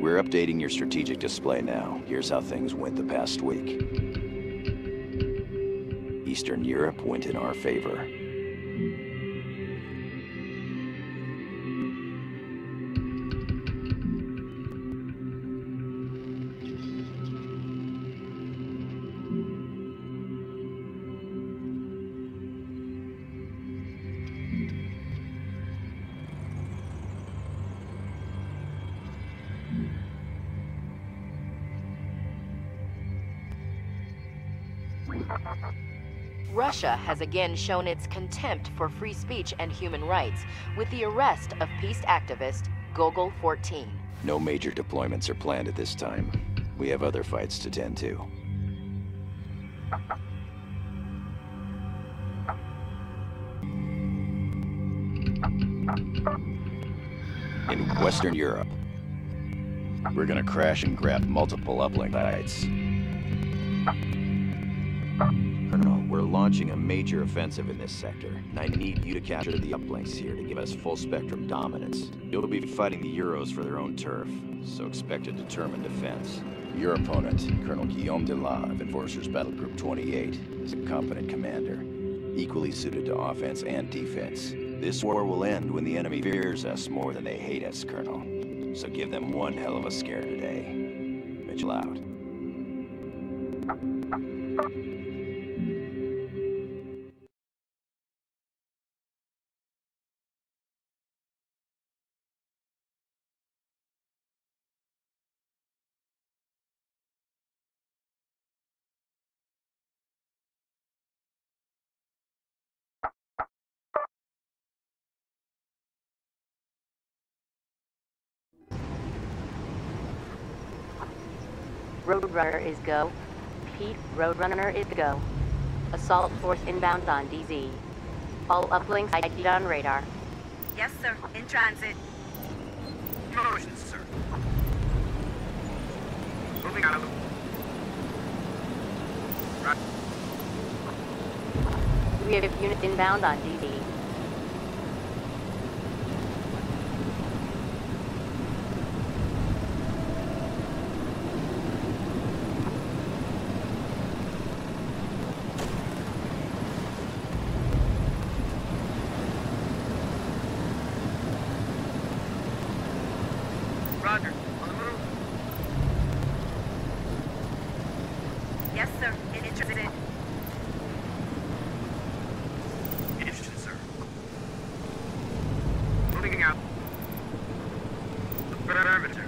We're updating your strategic display now. Here's how things went the past week. Eastern Europe went in our favor. Has again shown its contempt for free speech and human rights with the arrest of peace activist Gogol 14. No major deployments are planned at this time. We have other fights to tend to. In Western Europe, we're gonna crash and grab multiple uplink sites. Launching a major offensive in this sector, and I need you to capture the uplinks here to give us full spectrum dominance. You'll be fighting the Euros for their own turf, so expect a determined defense. Your opponent, Colonel Guillaume Delat of Enforcers Battle Group 28, is a competent commander, equally suited to offense and defense. This war will end when the enemy fears us more than they hate us, Colonel. So give them one hell of a scare today. Mitchell out. Roadrunner is go. Pete, Roadrunner is go. Assault force inbound on DZ. All uplinks ID on radar. Yes, sir. In transit. Motion, sir. Moving out. Right. We have units inbound on DZ. Roger. On the move. Yes, sir. In transit. Action, sir. Moving out. Perimeter.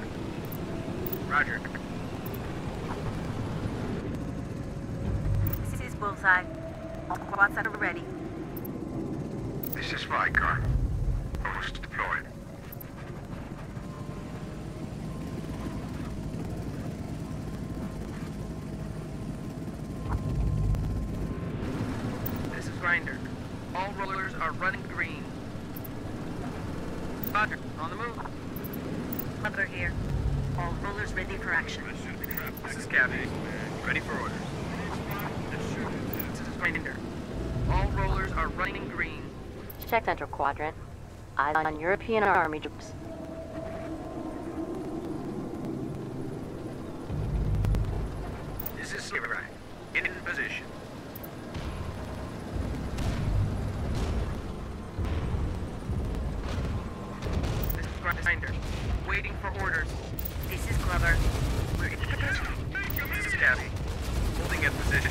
Roger. This is Bullseye. All squads are ready. This is Vicar. Almost deployed. This is Grinder. All rollers are running green. Roger. On the move. Mother here. All rollers ready for action. This is Gabby. Ready for orders. This is Grinder. All rollers are running green. Check Central Quadrant. Eyes on European army troops. This is Samurai. In position. This is Grinder. Waiting for orders. This is Glover. This is Gabby. Holding at position.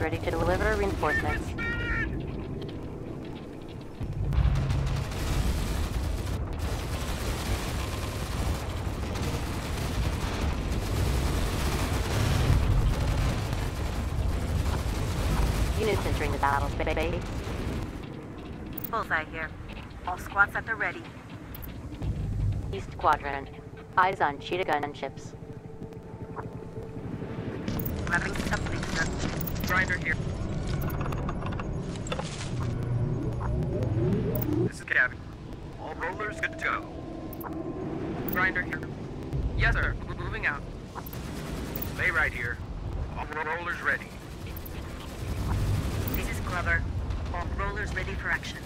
Ready to deliver reinforcements. Units entering the battle space. Bullseye here. All squads at the ready. East Quadrant. Eyes on Cheetah gunships. Grabbing something, sir. Grinder here. This is Gabby. All rollers good to go. Grinder here. Yes, sir. moving out. Stay right here. All rollers ready. This is Glover. All rollers ready for action.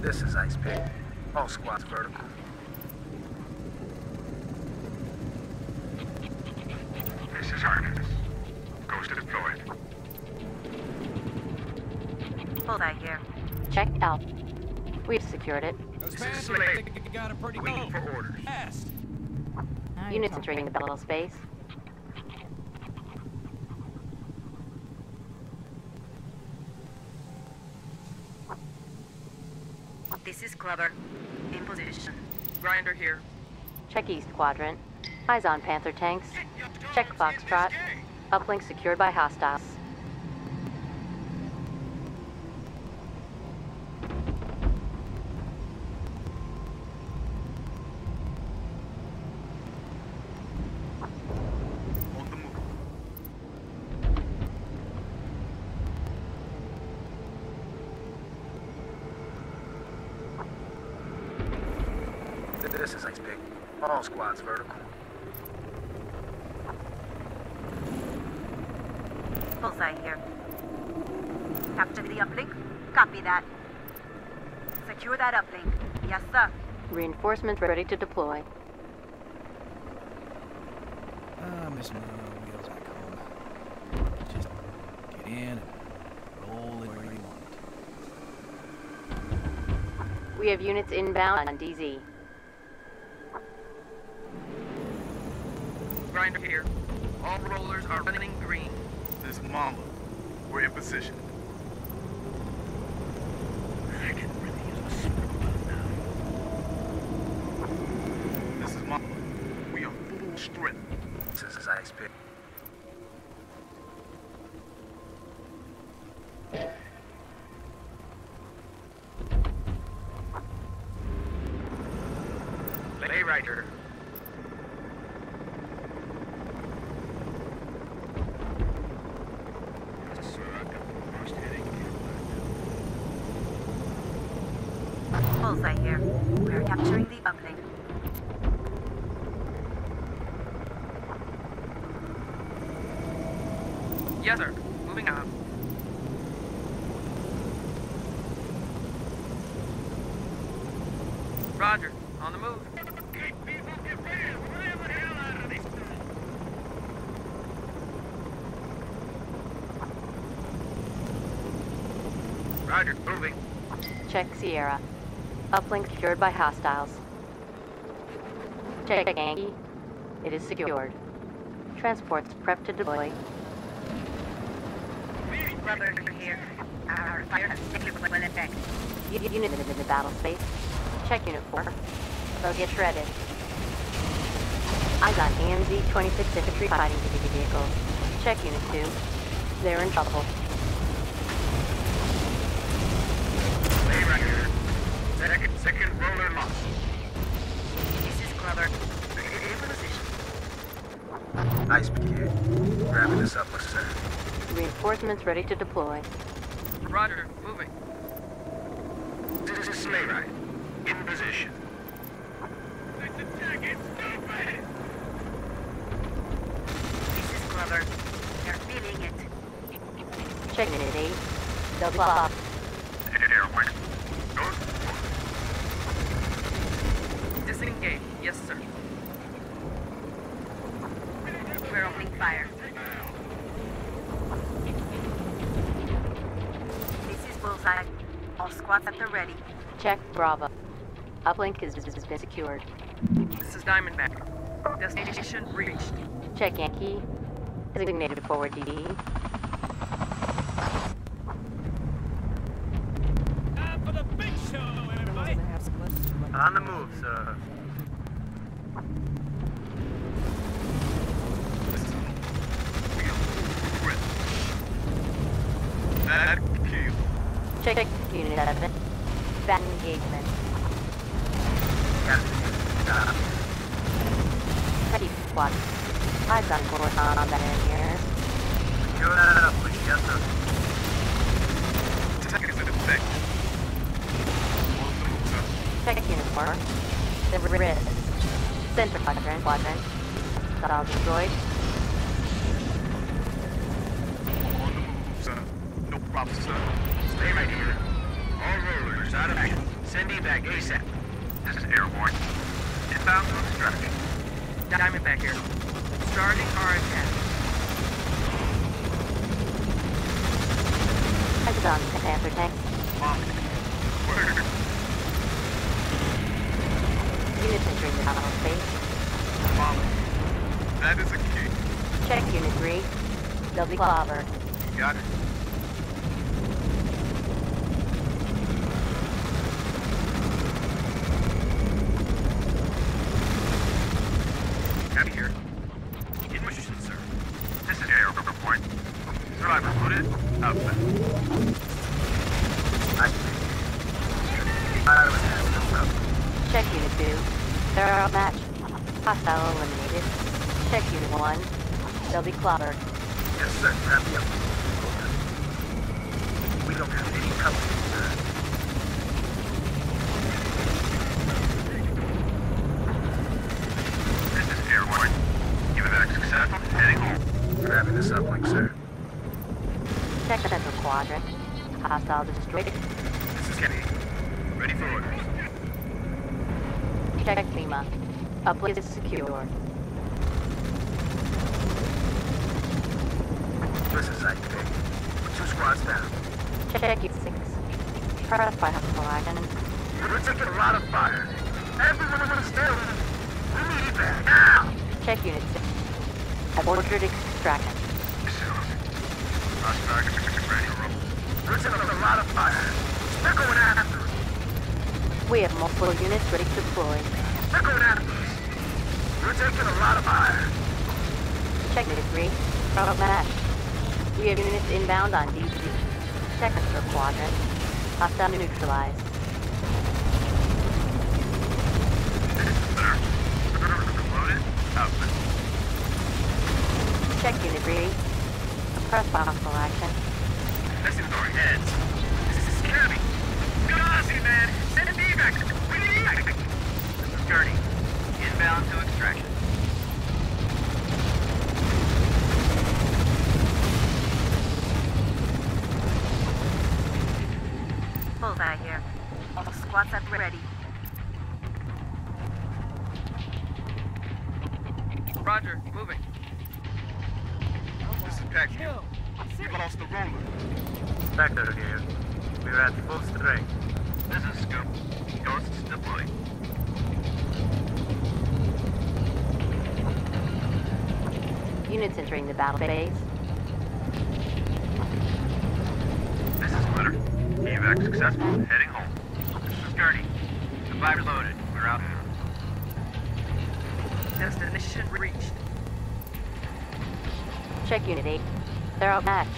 This is Ice Pick. All squads vertical. This is Harkness. Goes to deployed. Bullseye here. Check out. We've secured it. This is Slade. Waiting for orders. Units entering the battle space. This is Glover. In position. Grinder here. Check East Quadrant. Eyes on Panther tanks. Check Foxtrot. Uplink secured by hostiles. This is Ice Pick. All squads vertical. Bullseye here. Capture the uplink. Copy that. Secure that uplink. Yes, sir. Reinforcements ready to deploy. Ah, Miss Monroe, wheels back home. Just get in and roll it where you want. We have units inbound on DZ. Grinder here. All rollers are running green. This is Mamba. We're in position. I can really use a super now. This is Mamba. We are full strength. This is Ice Pick. Right here. Yes, sir. I got the first headache. Bullseye here. We are capturing the uplink. Yes, sir. Moving on. Roger. On the move. Roger. Moving. Check Sierra. Uplink secured by hostiles. Check Yankee. It is secured. Transports prepped to deploy. Glover here. Our fire has taken full effect. U- Unit in the battle space. Check Unit 4. They'll get shredded. I got AMZ 26 infantry fighting vehicles. Check Unit 2. They're in trouble. Stay right here. Second, second roller lost. This is Glover. In position. Ice Pick here. Grabbing this up, sir. Reinforcements ready to deploy. Roger. Moving. This is Sleigh Ride. In position. This is Glover. They're feeling it. Check Unit 8. They'll be up. Airway. Go. Disengage. Yes, sir. We're opening fire. This. All squads at the ready. Check Bravo. Uplink is, has been secured. This is Diamondback. Destination reached. Check Yankee. Designated forward DD. On the move, sir. We are full strength. That kill. Check Unit 7. Bat engagement. Ready squad. Eyes on course on that engineer. Secure that uplink. Yes, sir. It. The move. Check 4. The risk. Center quadrant. Quadrant. All destroyed. On the move, sir. No problem, sir. Stay right here. All rollers out of action. Evac ASAP. This is airborne. Inbound to extraction. Diamondback here. Starting our attack. Hexagon Panther tank. Vomit. Word. Units entering the tunnel space. That is a key. Check Unit 3. They'll be clobbered. Got it. Cabby here. In position, sir. This is air report. Driver loaded. Outfit. I I don't have no cover. Check Unit 2. They're outmatched. Hostile eliminated. Check Unit 1. They'll be clobbered. Yes, sir. Grab the uplink. We don't have any cover, sir. This is airborne. Give it a successful heading home. Grabbing this uplink, sir. Check the central quadrant. Hostile destroyed. This is Kenny. Ready for orders. Lima. Uplink is secure. This is IPA. We're two squads down. Check Unit 6. Press by hostile action. We're taking a lot of fire. Everyone still. We need evac now. Check Unit 6. I've ordered extraction. Hostile ready to roll. We're taking a lot of fire. They're going after us. We have multiple units ready to deploy. We're taking a lot of fire. Check Unit 3. Front match. We have units inbound on DZ. Check central quadrant. Hostile neutralized. Sir. Loaded. Outfit. Check Unit 3. Press by hostile action. Listen our heads. This is scary. Gazi, man. Send an evac. We need evac. Gurney. Inbound to extraction. Bullseye here. All squads are ready. Units entering the battle phase. This is Glitter. Evac successful. Heading home. This is Gurney. Survivor loaded. We're out. Destination reached. Check Unit 8. They're outmatched.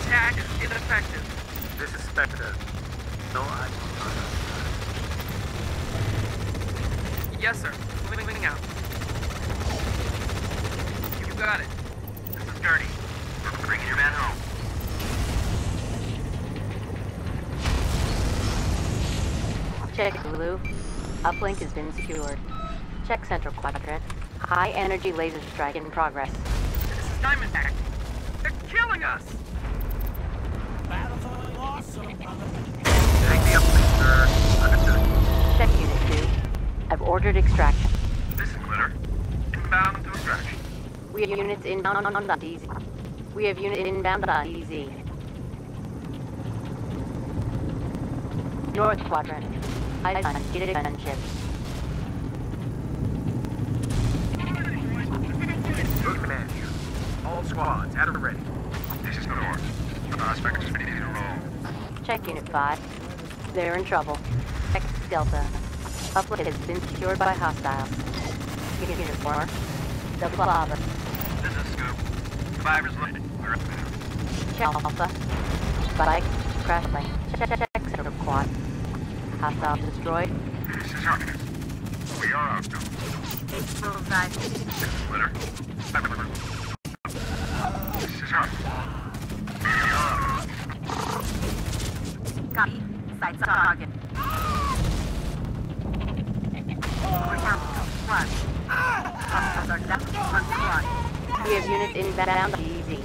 Attack is ineffective. This is Spectre. No eye. Yes, sir. Moving, moving out. You got it. This is Gurney. We're bringing your man home. Check Zulu. Uplink has been secured. Check central quadrant. High energy laser strike in progress. This is Diamondback. They're killing us! Take the uplink, sir. Understood. Check Unit 2. I've ordered extraction. This is Glitter. Inbound to extraction. We have units inbound on DZ. We have units inbound on DZ. North quadrant. On get gunship. Good command here. All squads, at a ready. This is North. Prospect is ready to roll. Check Unit 5. They're in trouble. Check Delta. Uplink has been secured by hostiles. Unit 4. Double clobber. This is Scoop. Survivors loaded. We're up. Check Alpha. Spike. Crash lane. Center quad. Hostile destroyed. This is Harkness. We are out. Bullseye. This is Glitter. We have units inbound easy.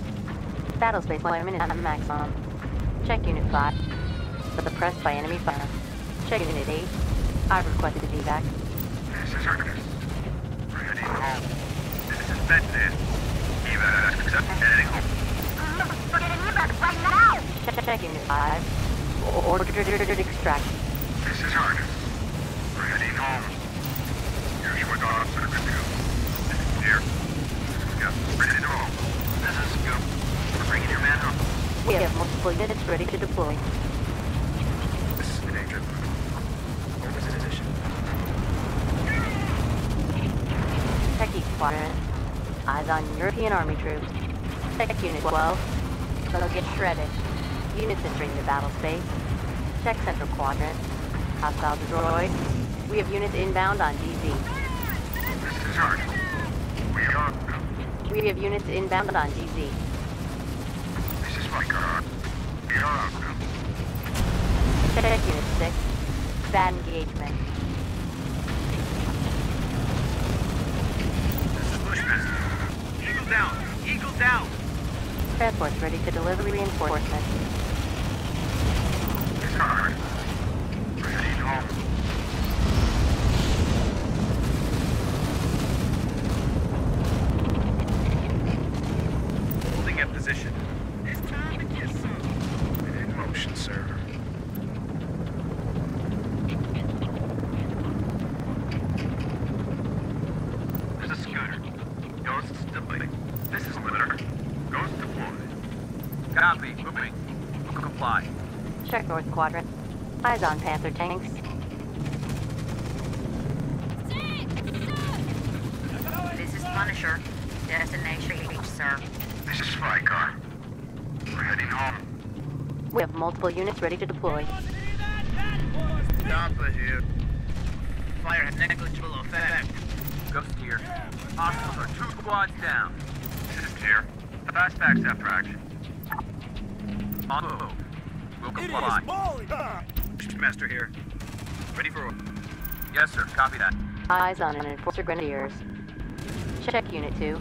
Battle space deployment is at maximum. Check Unit 5. Suppressed by enemy fire. Check Unit 8. I've requested evac. This is Arcus. We're home. This is Benson. Evac accepted. Heading home. We're getting evac right now! Check, check Unit 5. Order extraction. This is Arcus. We're heading home. Here's your guard, Sir Review. Here. We have multiple units ready to deploy. This is the danger. Hold this position. Check each squadron. Eyes on European Army troops. Check Unit 12. They'll get shredded. Units entering the battle space. Check Central Quadrant. Hostile droid. We have units inbound on DZ. This is Arcus. We are... We have units inbound on DZ. This is Vicar. We are... Check Unit 6. Bad engagement. This is Bushmaster. Eagle down. Eagle down. Transports ready to deliver reinforcements. This is Arcus. We're heading home. Holding at position. In motion, sir. There's a scooter. Ghosts deployed. This is Litter. Ghost deployed. Copy. Moving. Comply. Check North Quadrant. Eyes on Panther tanks. This is Punisher. Destination H, sir. This is Vicar. We're heading home. We have multiple units ready to deploy. Stop it here. Fire had negligible effect. Ghost here. Hostiles are two squads down. This is here. Fast facts after action. On the move. We'll comply. Master here. Ready for order. Yes, sir. Copy that. Eyes on an Enforcer Grenadiers. Check Unit 2.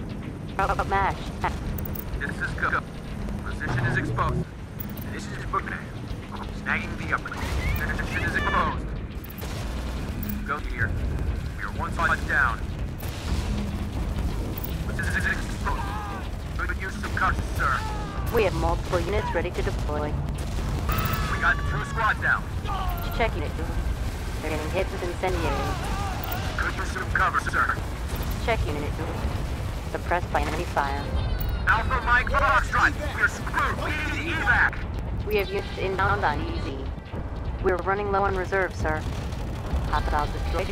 Up match. This is go. Position is exposed. This is Bookman. Snagging the upper. Position is exposed. Go here. We are one side down. Position is exposed. Good use of cover, sir. We have multiple units ready to deploy. We got two squads down. Check Unit 2. They're getting hit with incendiaries. Good of cover, sir. Check Unit 2. Suppressed by enemy fire. Alpha Mike Foxtrot. We are screwed. We need evac. We have units inbound on easy. We're running low on reserves, sir. Hostiles destroyed.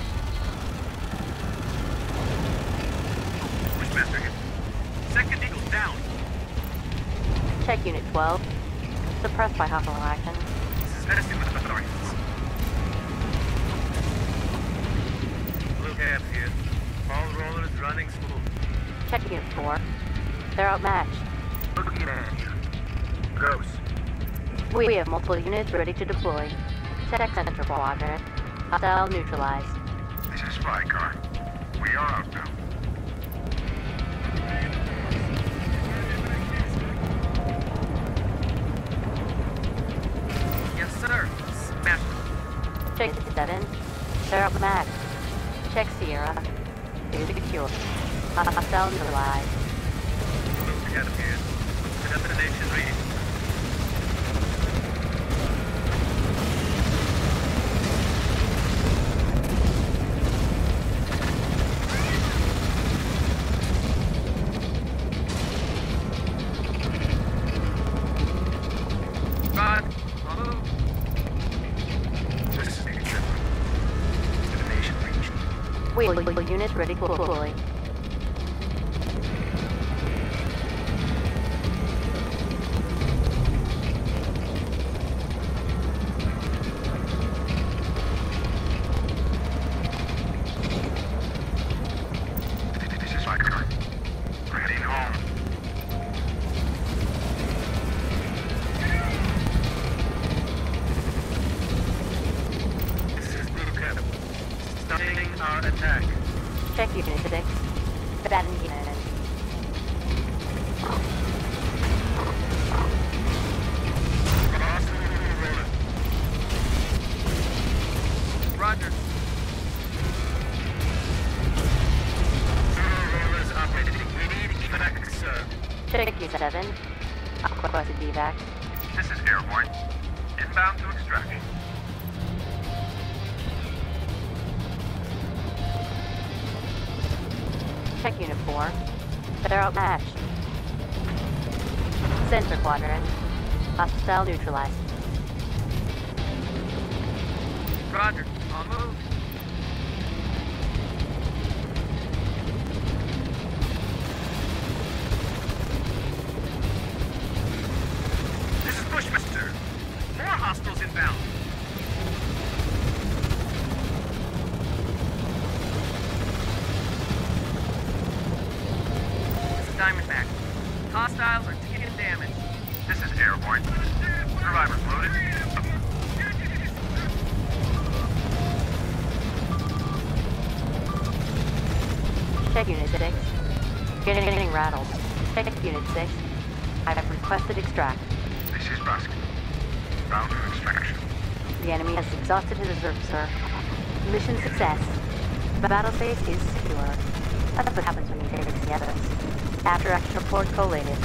Bushmaster here. Second Eagle down. Check Unit 12. Suppressed by hostile action. This is medicine with authorities. Blue cap here. All rollers running smooth. Check Unit 4. They're outmatched. Looking at you. Ghost. We have multiple units ready to deploy. Check Central Quadrant. Hostile neutralized. This is Vicar. We are out now. Yes, sir. Smash. Check 7. They're outmatched. Check Sierra. Two secure. Hostile neutralized. Here. Destination reading. 227. Requested evac. This is Airborne. Inbound to extraction. Check Unit 4. They're outmatched. Center quadrant. Hostile neutralized. Roger. I'll move. Damage. This is Airborne. Survivors loaded. Check Unit 6. Getting, getting rattled. Check Unit 6. I have requested extract. This is Baskin. Bound to extraction. The enemy has exhausted his reserves, sir. Mission success. The battle space is secure. That's what happens when you take the evidence. After action report collated.